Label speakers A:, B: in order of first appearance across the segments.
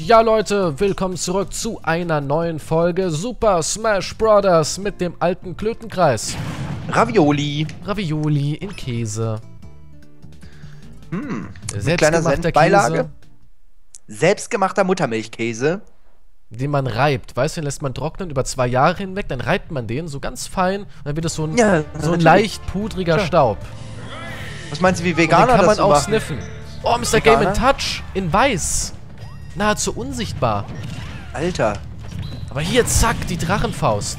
A: Ja Leute, willkommen zurück zu einer neuen Folge Super Smash Bros. mit dem alten Klötenkreis.
B: Ravioli.
A: Ravioli in Käse.
B: Hm.
A: Selbstgemachter
B: Beilage. Selbstgemachter Muttermilchkäse.
A: Den man reibt. Weißt du, den lässt man trocknen über zwei Jahre hinweg, dann reibt man den so ganz fein und dann wird es so ein,
B: Ja,
A: so ein leicht pudriger
B: Klar.
A: Staub.
B: Was meinst du, wie
A: Und den
B: Veganer
A: kann man
B: das
A: auch
B: machen?
A: sniffen. Oh, Mr. Game
B: Veganer?
A: in Touch in weiß. Nahezu unsichtbar.
B: Alter,
A: Aber hier, zack, die Drachenfaust.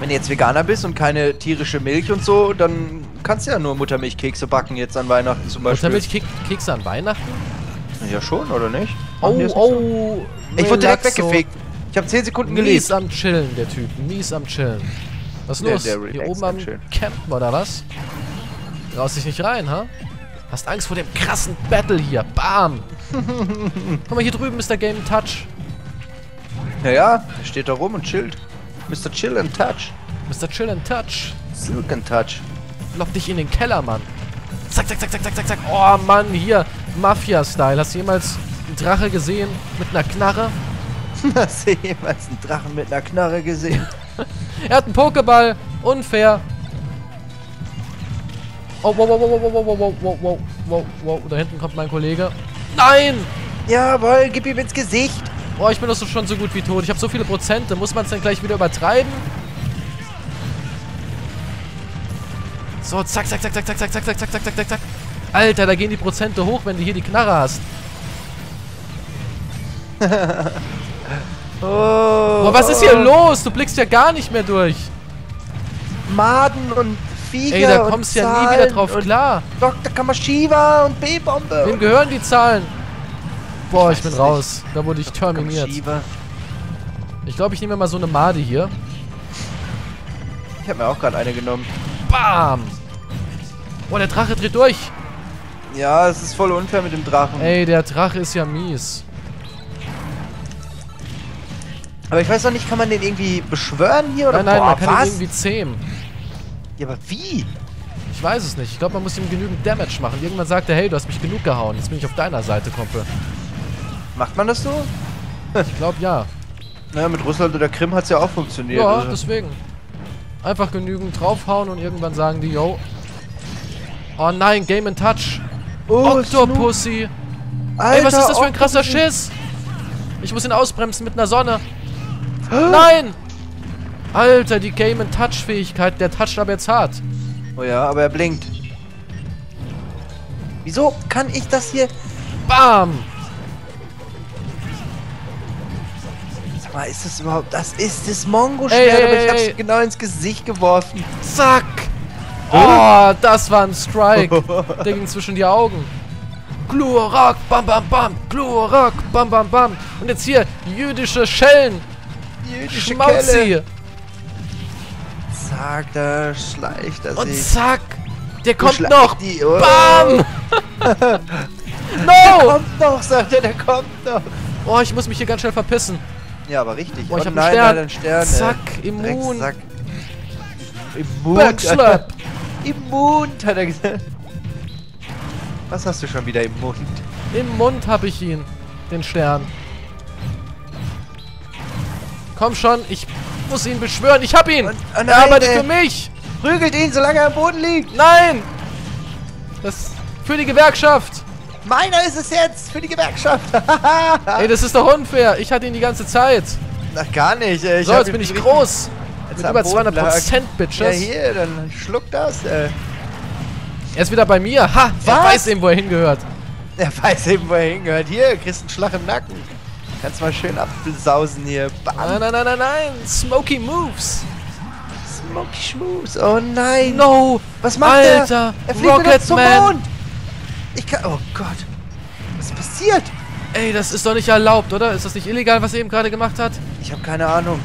B: wenn du jetzt Veganer bist und keine tierische Milch und so, dann kannst du ja nur Muttermilchkekse backen jetzt an Weihnachten zum Beispiel.
A: Muttermilchkekse an Weihnachten?
B: Ja schon, oder nicht?
A: Oh,
B: nicht so?
A: oh.
B: Ich wurde direkt weggefegt. Ich habe 10 Sekunden
A: Mies
B: gelebt.
A: am Chillen, der Typ. Mies am Chillen. Was ist
B: Der-
A: los?
B: der
A: Hier
B: relaxed
A: oben
B: am.
A: Campen oder was? Traust dich nicht rein, ha? Hast Angst vor dem krassen Battle hier. Bam! Guck mal, hier drüben ist der Game Touch.
B: Naja, der steht da rum und chillt. Mr. Chill and Touch.
A: Mr. Chill and Touch.
B: Silk and Touch.
A: Lock dich in den Keller, Mann. Zack, zack, zack, zack, zack, zack, zack. Oh, Mann, hier. Mafia-Style. Hast du jemals einen Drache gesehen mit einer Knarre?
B: Hast du jemals einen Drachen mit einer Knarre gesehen?
A: Er hat einen Pokéball. Unfair. Oh, wow, wow, wow, wow, wow, wow, wow, wow, wow, wow. Da hinten kommt mein Kollege. Nein!
B: Jawohl, gib ihm ins Gesicht.
A: Oh, ich bin doch so schon so gut wie tot. Ich habe so viele Prozente. Muss man es dann gleich wieder übertreiben? So, zack, zack, zack, zack, zack, zack, zack, zack, zack, zack, zack, zack, zack. Alter, da gehen die Prozente hoch, wenn du hier die Knarre hast.
B: Oh,
A: Boah, was ist hier los? Du blickst ja gar nicht mehr durch.
B: Maden und Viecher
A: Ey, da kommst du ja nie wieder drauf klar.
B: Dr. Kamashiwa und B-Bombe.
A: Wem gehören die Zahlen? Boah, ich
B: weiß
A: bin
B: nicht.
A: raus. Da wurde ich terminiert.
B: Kamashiwa.
A: Ich glaube, ich nehme mal so eine Made hier.
B: Ich habe mir auch gerade eine genommen.
A: Bam! Boah, der Drache dreht durch.
B: Ja, es ist voll unfair mit dem Drachen.
A: Ey, der Drache ist ja mies.
B: Aber ich weiß noch nicht, kann man den irgendwie beschwören hier oder
A: Nein, nein,
B: Boah,
A: man kann ihn
B: was?
A: irgendwie zähmen.
B: Ja, aber wie?
A: Ich weiß es nicht. Ich glaube, man muss ihm genügend Damage machen. Irgendwann sagt er, hey, du hast mich genug gehauen. Jetzt bin ich auf deiner Seite, Kumpel.
B: Macht man das so?
A: Ich glaube, ja.
B: Naja, mit Russland oder Krim hat es ja auch funktioniert.
A: Ja,
B: also.
A: deswegen. Einfach genügend draufhauen und irgendwann sagen die, yo. Oh nein, Game in Touch.
B: oh,
A: Octopussy. Ey, was ist das für ein
B: Octopussy.
A: krasser Schiss? Ich muss ihn ausbremsen mit einer Sonne. Nein! Alter, die Game in Touch Fähigkeit, der toucht aber jetzt hart.
B: Oh ja, aber er blinkt. Wieso kann ich das hier...
A: Bam!
B: Sag mal, ist das überhaupt... Das ist das Mongo-Schwert, aber ich hab's genau ins Gesicht geworfen.
A: Zack! Oh, das war ein Strike. Der ging zwischen die Augen. Glurak, bam, bam, bam. Glurak, bam, bam, bam. Und jetzt hier, jüdische Schellen.
B: Jüdische
A: Schmauzi.
B: Kelle. Zack, da schleicht er
A: Und
B: sich.
A: zack. Der kommt noch.
B: die- oh.
A: Bam!
B: Der
A: no!
B: kommt noch, sagt er, der kommt noch.
A: Oh, ich muss mich hier ganz schnell verpissen.
B: Ja, aber richtig.
A: Oh, ich
B: oh,
A: hab
B: nein,
A: einen
B: nein,
A: Stern.
B: ein Stern.
A: Zack,
B: äh,
A: immun.
B: Drecksack. Immun.
A: Backslap.
B: Immun, hat er gesagt. Was hast du schon wieder im Mund?
A: Im Mund habe ich ihn. Den Stern. Komm schon, ich muss ihn beschwören. Ich hab ihn.
B: Und- oh nein,
A: er arbeitet
B: ey.
A: für mich.
B: Prügelt ihn, solange er am Boden liegt.
A: Nein! Das für die Gewerkschaft.
B: Meiner ist es jetzt für die Gewerkschaft.
A: Ey, das ist doch unfair. Ich hatte ihn die ganze Zeit.
B: Ach, gar nicht. ey.
A: so, jetzt bin ich groß.
B: Als
A: Mit
B: er
A: über
B: Boden
A: 200
B: lag.
A: Prozent,
B: Ja,
A: Bitches.
B: hier, dann schluck das. Äh.
A: er ist wieder bei mir. Ha! Er
B: Was?
A: weiß eben, wo er hingehört.
B: Er weiß eben, wo er hingehört. Hier, kriegst einen Schlag im Nacken. Kannst mal schön absausen hier. Bam.
A: Nein, nein, nein, nein, nein. Smoky Moves.
B: Smoky Schmus. Oh nein.
A: No.
B: Was macht
A: Alter.
B: er? Er fliegt wieder zum. Mond. Ich kann... Oh Gott. Was ist passiert?
A: Ey, das ist doch nicht erlaubt, oder? Ist das nicht illegal, was er eben gerade gemacht hat?
B: Ich habe keine Ahnung.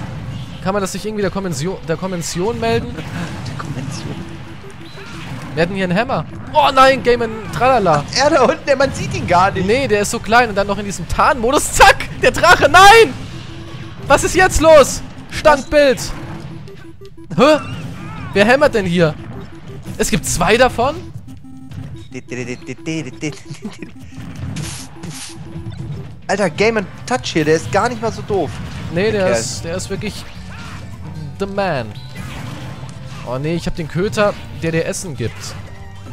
A: Kann man das nicht irgendwie der Konvention, der Konvention melden?
B: Die Konvention.
A: Wir hatten hier einen Hammer. Oh nein, Game in Tralala.
B: Er da unten, der, man sieht ihn gar nicht.
A: Nee, der ist so klein und dann noch in diesem Tarnmodus. Zack! Der Drache, nein! Was ist jetzt los? Standbild. Hä? Wer hämmert denn hier? Es gibt zwei davon?
B: Alter, Game Touch hier, der ist gar nicht mal so doof.
A: Nee, der
B: Kerl.
A: ist, der ist wirklich the man. Oh nee, ich habe den Köter, der dir Essen gibt.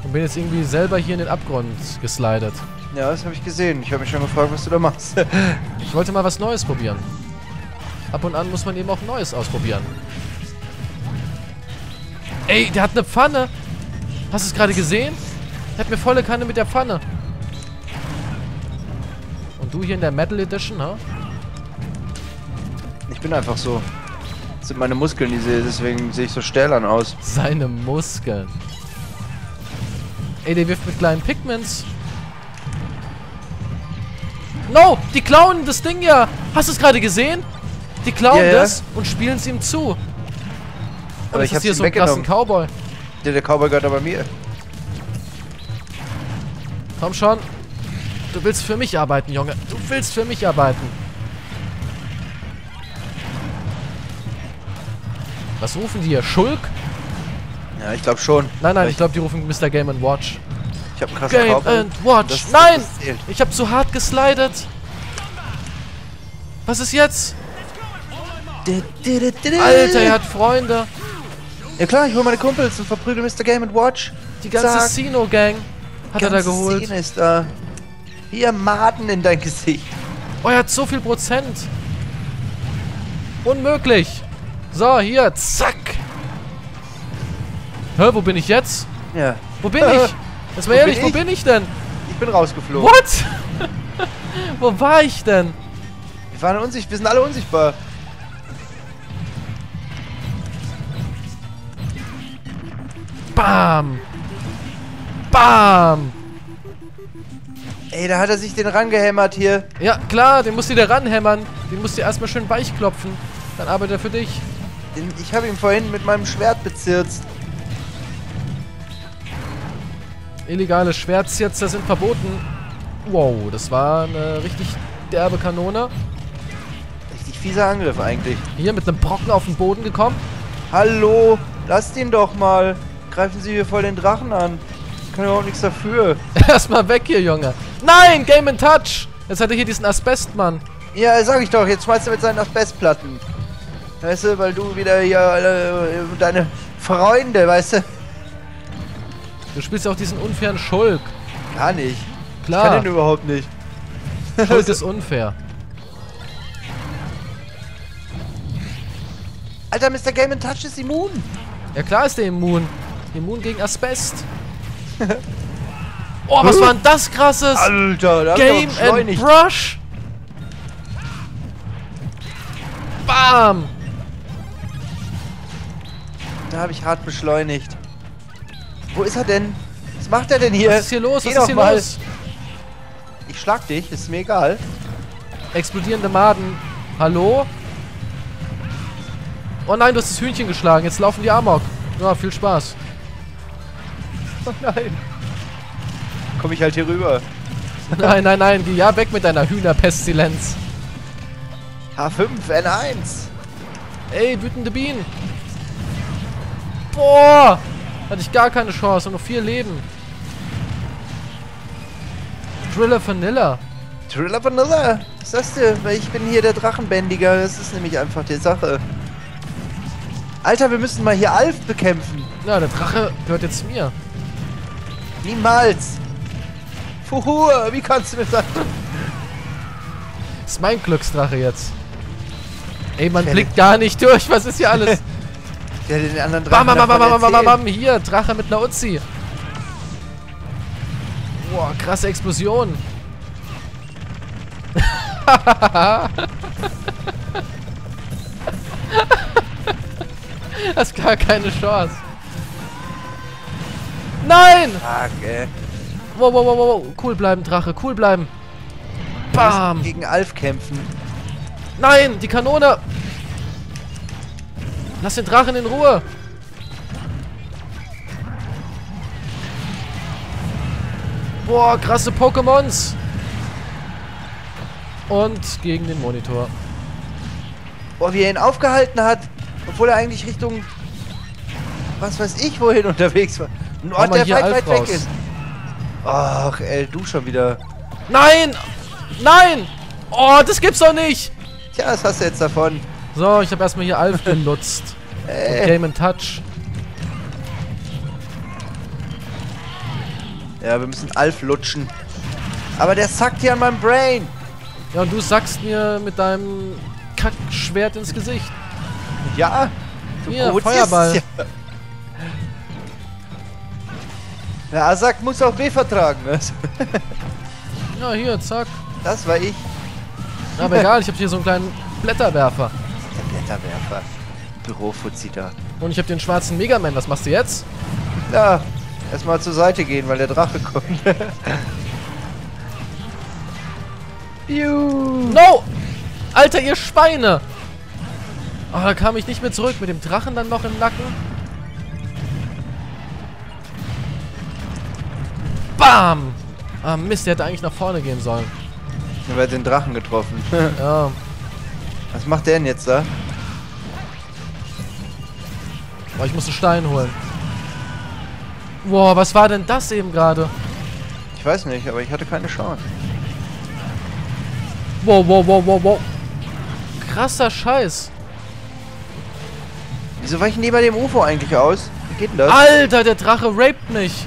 A: Und bin jetzt irgendwie selber hier in den Abgrund geslidet.
B: Ja, das habe ich gesehen. Ich habe mich schon gefragt, was du da machst.
A: Ich wollte mal was Neues probieren. Ab und an muss man eben auch Neues ausprobieren. Ey, der hat eine Pfanne. Hast du es gerade gesehen? Der hat mir volle Kanne mit der Pfanne. Und du hier in der Metal Edition, ha?
B: ich bin einfach so. Das sind meine Muskeln, die sehe, deswegen sehe ich so stählern aus.
A: Seine Muskeln. Ey, der wirft mit kleinen Pigments. No, die klauen das Ding ja. Hast du es gerade gesehen? Die klauen
B: ja.
A: das und spielen es ihm zu.
B: Aber ich hab's
A: hier so einen krassen. Cowboy.
B: Der, der Cowboy gehört aber mir.
A: Komm schon. Du willst für mich arbeiten, Junge. Du willst für mich arbeiten. Was rufen die hier? Schulk?
B: Ja, ich glaube schon.
A: Nein, nein,
B: Weil
A: ich glaube, die rufen Mr. Game Watch.
B: Ich habe einen krassen
A: Game
B: Cowboy.
A: and Watch.
B: Das-
A: nein!
B: das.
A: Ich habe zu hart geslidet. Was ist jetzt? Alter, er hat Freunde.
B: Ja klar, ich hole meine Kumpels und verprügel Mr. Game Watch.
A: Die ganze. Sino-Gang hat er da geholt.
B: Szene ist da. Hier, Maden in dein Gesicht.
A: Oh, er hat so viel Prozent. Unmöglich. So, hier, zack. Hä, wo bin ich jetzt?
B: Ja,
A: Wo bin ich? Jetzt mal
B: Wo
A: ehrlich,
B: bin
A: wo
B: ich?
A: bin ich denn?
B: ich bin rausgeflogen.
A: What? wo war ich denn?
B: Wir waren unsichtbar, wir sind alle unsichtbar.
A: Bam. Bam.
B: Ey, da hat er sich den rangehämmert hier.
A: Ja, klar, den musst du dir ranhämmern. Den musst du erstmal schön weich klopfen. Dann arbeitet er für dich.
B: Den, ich habe ihn vorhin mit meinem Schwert bezirzt.
A: Illegale Schwertzjetzer sind verboten. Wow, das war eine richtig derbe Kanone.
B: Richtig fieser Angriff eigentlich.
A: Hier mit einem Brocken auf den Boden gekommen.
B: Hallo, lasst ihn doch mal. Greifen Sie hier voll den Drachen an. Ich kann überhaupt nichts dafür.
A: Erstmal weg hier, Junge. Nein, Game in Touch. Jetzt hat er hier diesen Asbestmann.
B: Ja, sag ich doch, jetzt schmeißt er mit seinen Asbestplatten. Weißt du, weil du wieder hier äh, deine Freunde, weißt du?
A: Du spielst ja auch diesen unfairen Schulk.
B: Gar nicht. Ich kann
A: Klar,
B: den überhaupt nicht.
A: Schulk ist unfair.
B: Alter, Mr. Game Touch ist immun.
A: Ja klar ist der immun. Immun gegen Asbest. Oh, was war denn das krasses?
B: Alter, da
A: Game and. Brush. Bam.
B: Da habe ich hart beschleunigt. Wo ist er denn? Was macht er denn hier?
A: Was ist hier los?
B: Geh
A: Was ist hier
B: mal.
A: los?
B: Ich schlag dich, ist mir egal.
A: Explodierende Maden. Hallo? Oh nein, du hast das Hühnchen geschlagen. Jetzt laufen die Amok. Ja, viel Spaß.
B: Oh nein. Komm ich halt hier rüber.
A: Nein, nein, nein. Geh ja weg mit deiner Hühnerpestilenz.
B: H5, N1.
A: Ey, wütende Bienen. Boah. Hatte ich gar keine Chance. Und noch vier Leben. Driller Vanilla.
B: Thriller Vanilla. Was sagst du? Weil ich bin hier der Drachenbändiger. Das ist nämlich einfach die Sache. Alter, wir müssen mal hier Alf bekämpfen.
A: Ja, der Drache gehört jetzt mir.
B: Niemals. Fuhu, wie kannst du mir sagen?
A: Das ist mein Glücksdrache jetzt. Ey, man blickt gar nicht durch. Was ist hier alles?
B: Der den anderen Drachen
A: bam, bam, bam, bam, bam, bam. Hier, Drache mit einer Uzi. Boah, krasse Explosion. Hast gar keine Chance. Nein!
B: Fuck, ey.
A: Wow, wow, wow, wow. Cool bleiben, Drache. Cool bleiben. Bam.
B: gegen Alf kämpfen.
A: Nein, die Kanone. Lass den Drachen in Ruhe. Boah, krasse Pokémons. Und gegen den Monitor.
B: Boah, wie er ihn aufgehalten hat. Obwohl er eigentlich Richtung... Was weiß ich, wohin unterwegs war. Ein Ort, der weit, weit weg ist. Ach, ey, du schon wieder.
A: Nein! Nein! Oh, das gibt's doch nicht!
B: Tja, was hast du jetzt davon?
A: So, ich habe erstmal hier Alf genutzt.
B: Äh,
A: Game and Touch.
B: ja, wir müssen Alf lutschen. Aber der sackt hier an meinem Brain.
A: Ja, und du sackst mir mit deinem Kackschwert ins Gesicht.
B: Ja. Du
A: Hier,
B: provozierst
A: Feuerball.
B: Ja. Der Asak muss auch B vertragen. ne?
A: Ja, hier, zack.
B: Das war ich.
A: Aber egal, ich habe hier so einen kleinen Blätterwerfer.
B: Der Blätterwerfer. Bürofuzzi da.
A: Und ich habe den schwarzen Megaman. Was machst du jetzt?
B: Ja, erstmal zur Seite gehen, weil der Drache kommt. Juhu.
A: No! Alter, ihr Schweine! Oh, da kam ich nicht mehr zurück. Mit dem Drachen dann noch im Nacken. Bam! Ah, Mist, der hätte eigentlich nach vorne gehen sollen.
B: Wir haben den Drachen getroffen.
A: Ja.
B: Was macht der denn jetzt da?
A: Boah, ich muss einen Stein holen. Boah, was war denn das eben gerade?
B: Ich weiß nicht, aber ich hatte keine Chance.
A: Wow, wow, wow, wow, wow. Krasser Scheiß.
B: Wieso weichen die bei dem UFO eigentlich aus? Wie geht denn das?
A: Alter, der Drache raped mich.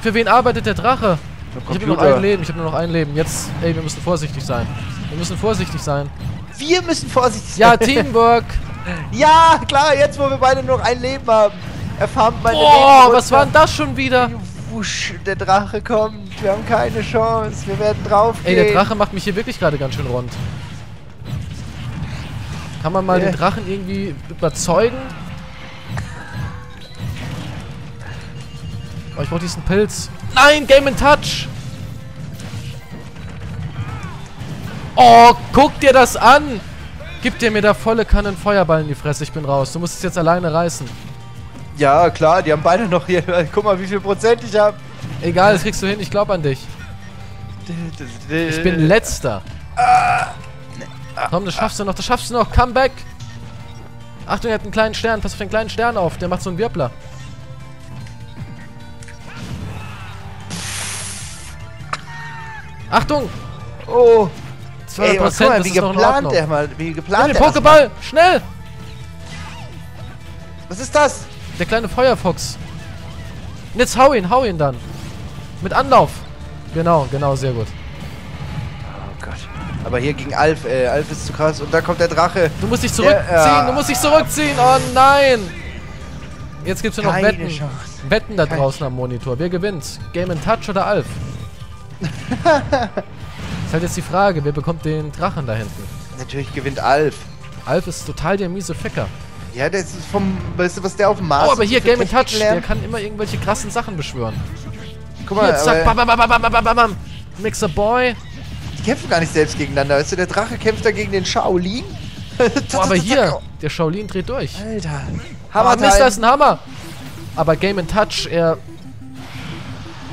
A: Für wen arbeitet der Drache?
B: Der
A: Ich habe nur noch ein Leben, ich habe nur noch ein Leben. Jetzt, ey, wir müssen vorsichtig sein. Wir müssen vorsichtig sein.
B: Wir müssen vorsichtig
A: Ja,
B: sein.
A: Teamwork.
B: Ja, klar, jetzt wo wir beide nur noch ein Leben haben. Er farmt meine Leben
A: was war denn das schon wieder?
B: Wusch, der Drache kommt. Wir haben keine Chance. Wir werden drauf
A: Ey, der Drache macht mich hier wirklich gerade ganz schön rund. Kann man mal
B: Äh.
A: den Drachen irgendwie überzeugen? Oh, ich brauche diesen Pilz. Nein, Game in Touch! Oh, guck dir das an! Gib dir mir da volle Kanne einen Feuerball in die Fresse, ich bin raus. Du musst es jetzt alleine reißen.
B: Ja, klar, die haben beide noch hier. Guck mal, wie viel Prozent ich habe.
A: Egal, das kriegst du hin, ich glaube an dich. Ich bin letzter. Komm, das schaffst du noch, das schaffst du noch. Come back. Achtung, er hat einen kleinen Stern. Pass auf den kleinen Stern auf. Der macht so einen Wirbler. Achtung!
B: Oh.
A: 200
B: Ey, aber guck
A: Prozent, das
B: wie geplant der mal, wie
A: Nimm
B: geplant
A: den
B: der das
A: Pokéball! Schnell!
B: Was ist das?
A: Der kleine Feuerfuchs. Und jetzt hau ihn, hau ihn dann. Mit Anlauf. Genau, genau, sehr gut.
B: Oh Gott. Aber hier gegen Alf, äh, Alf ist zu krass. Und da kommt der Drache.
A: Du musst dich zurückziehen,
B: ja.
A: du musst dich zurückziehen. Oh nein! Jetzt gibt's nur noch Wetten.
B: Chance.
A: Wetten da
B: Keine
A: draußen am Monitor. Wer gewinnt? Game in Touch oder Alf? ist halt jetzt die Frage, wer bekommt den Drachen da hinten?
B: Natürlich gewinnt Alf.
A: Alf ist total der miese Ficker.
B: Ja, das ist vom, weißt du, was der auf dem Mars
A: Oh, aber hier Game Touch, der
B: lernt?
A: kann immer irgendwelche krassen Sachen beschwören.
B: Guck mal,
A: Hier, zack, bam, bam, bam, bam, bam, bam, bam. Mixer Boy.
B: die kämpfen gar nicht selbst gegeneinander. Weißt du, der Drache kämpft da gegen den Shaolin.
A: Oh, aber hier, der Shaolin dreht durch.
B: Alter.
A: Hammer,
B: Hammer
A: Mist, das ist ein Hammer. Aber Game Touch, er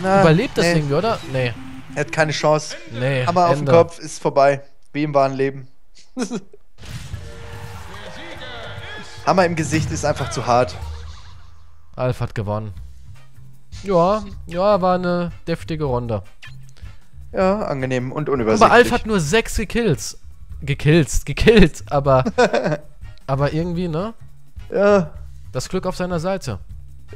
B: Na,
A: überlebt das
B: nee,
A: irgendwie, oder? Nee.
B: Er hat keine Chance.
A: Nee.
B: Hammer auf dem. Kopf ist vorbei. Wie im wahren Leben. Hammer im Gesicht ist einfach zu hart.
A: Alf hat gewonnen. Ja, ja, war eine deftige Runde.
B: Ja, angenehm und unübersichtlich.
A: Aber Alf hat nur sechs gekillt. Gekillt, gekillt, aber. aber irgendwie, ne?
B: Ja,
A: Das Glück auf seiner Seite.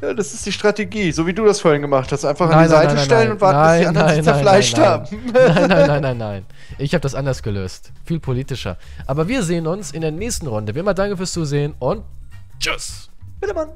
B: Ja, das ist die Strategie. So wie du das vorhin gemacht hast. Einfach an
A: Nein,
B: die
A: nein,
B: Seite
A: nein,
B: stellen und warten, bis die anderen sich zerfleischt
A: nein,
B: haben.
A: Nein, nein, nein, nein, nein. Ich habe das anders gelöst. Viel politischer. Aber wir sehen uns in der nächsten Runde. Wie immer, danke fürs Zusehen und tschüss.
B: Bitte, Mann.